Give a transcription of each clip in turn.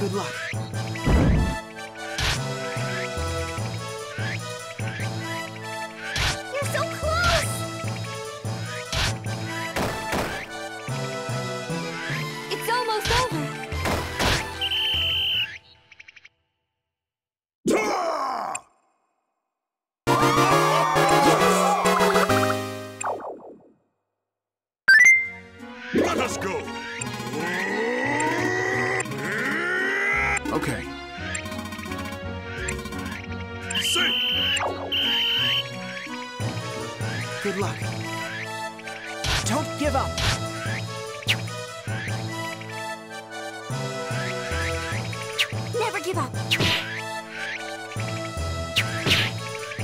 Good luck. You're so close. It's almost over. Let us go!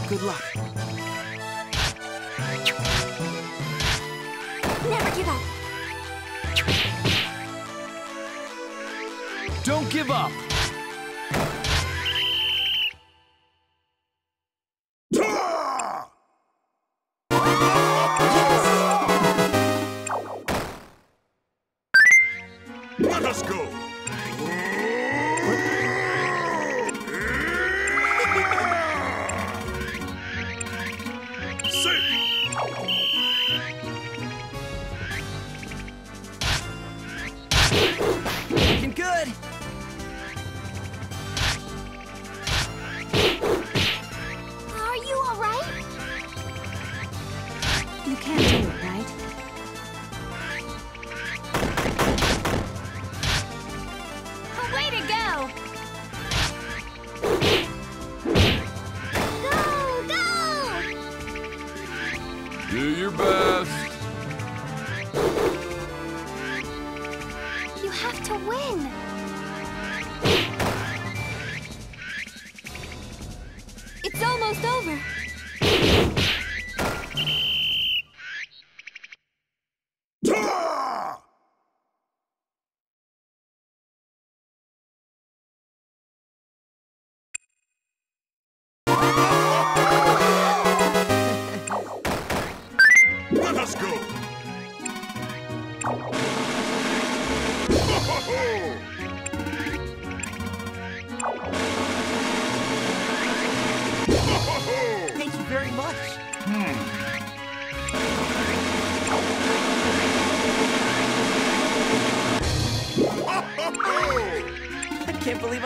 Good luck. Never give up. Don't give up.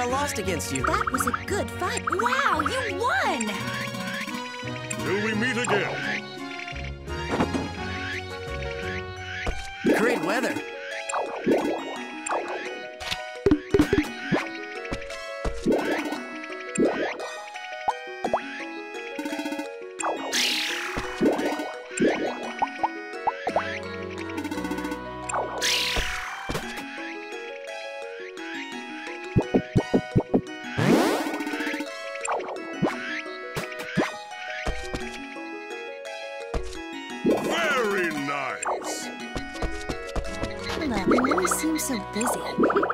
I can't believe I lost against you. That was a good fight. Wow, you won! Till we meet again. Great weather. You never seem so busy.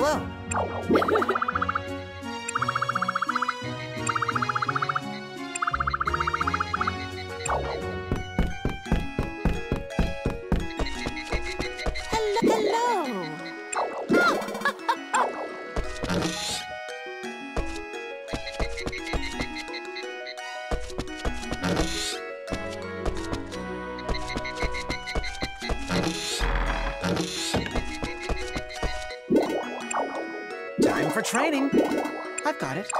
hello. Thank you. training. I've got it.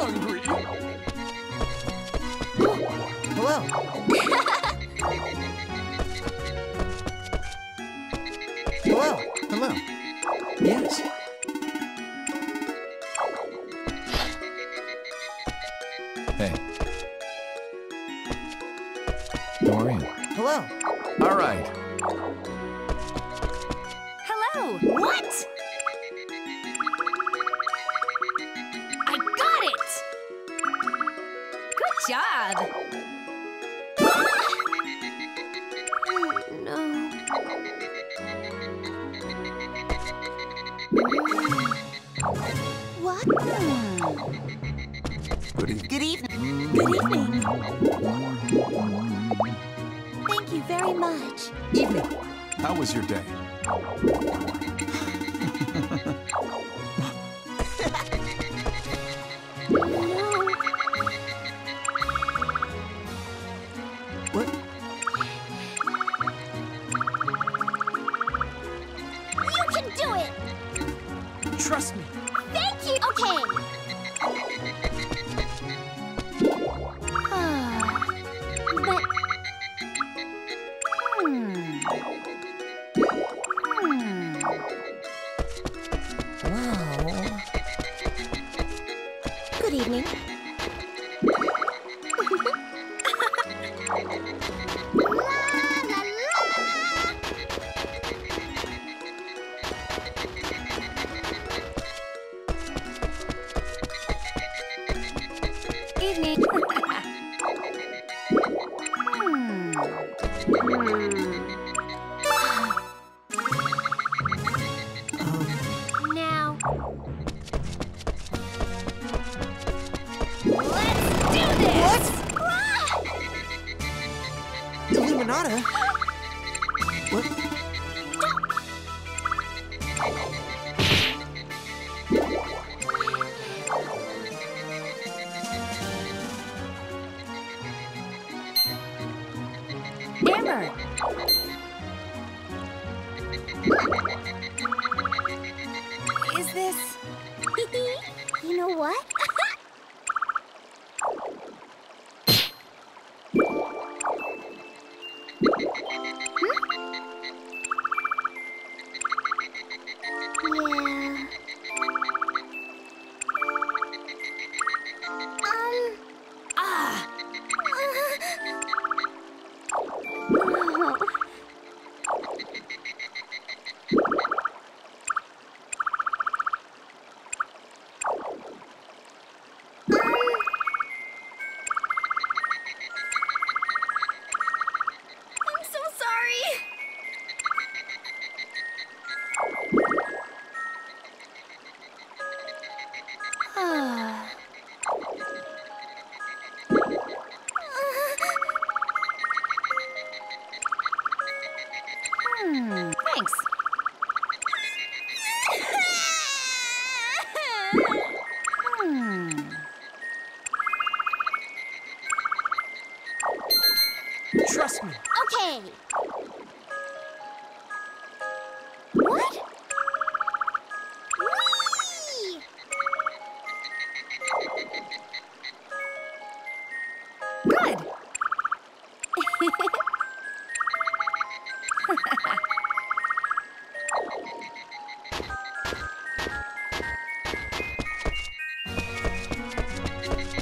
hungry. Hello. job! no. What? Good evening. Good evening. Good evening. Thank you very much. Evening. How was your day?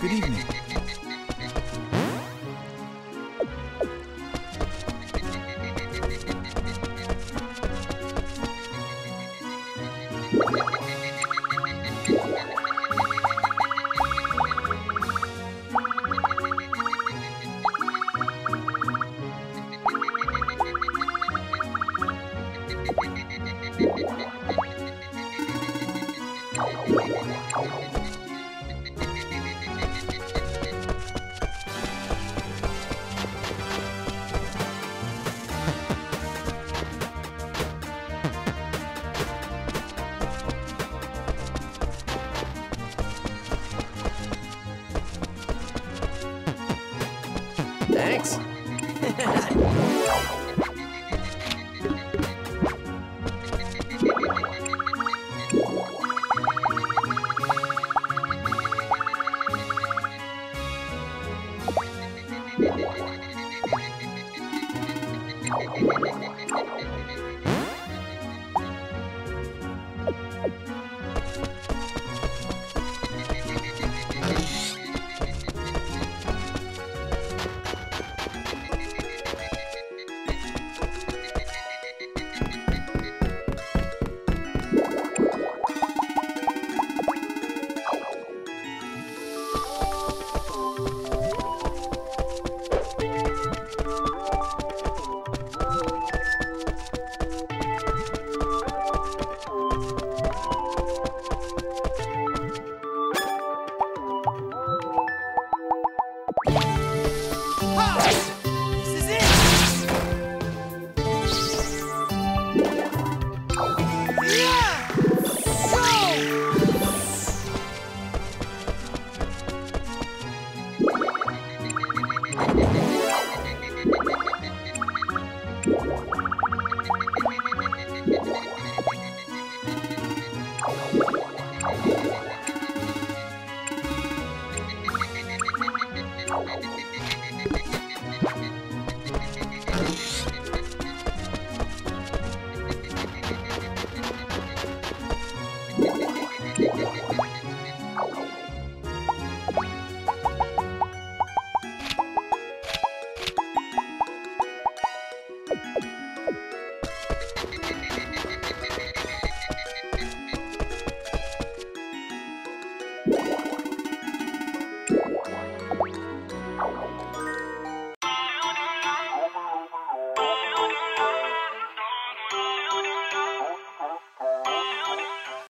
Good evening. Thanks.